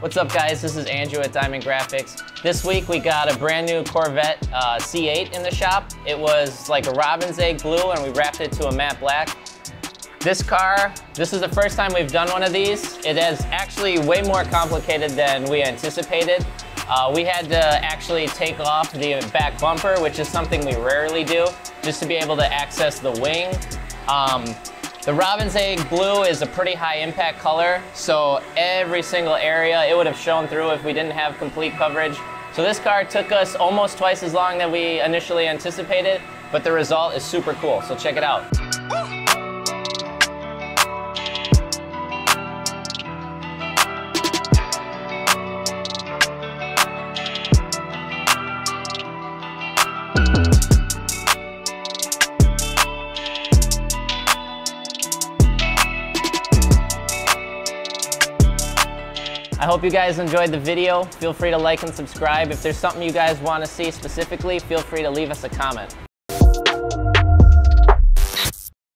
What's up guys, this is Andrew at Diamond Graphics. This week we got a brand new Corvette uh, C8 in the shop. It was like a robin's egg blue and we wrapped it to a matte black. This car, this is the first time we've done one of these. It is actually way more complicated than we anticipated. Uh, we had to actually take off the back bumper, which is something we rarely do, just to be able to access the wing. Um, the Robin's Egg Blue is a pretty high impact color, so every single area it would have shown through if we didn't have complete coverage. So this car took us almost twice as long than we initially anticipated, but the result is super cool, so check it out. I hope you guys enjoyed the video. Feel free to like and subscribe. If there's something you guys want to see specifically, feel free to leave us a comment.